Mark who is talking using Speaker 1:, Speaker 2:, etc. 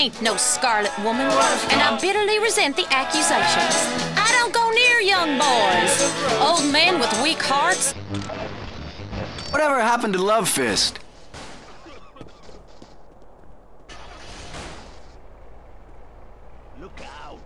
Speaker 1: ain't no scarlet woman, and I bitterly resent the accusations. I don't go near young boys. Old men with weak hearts.
Speaker 2: Whatever happened to Love Fist? Look out!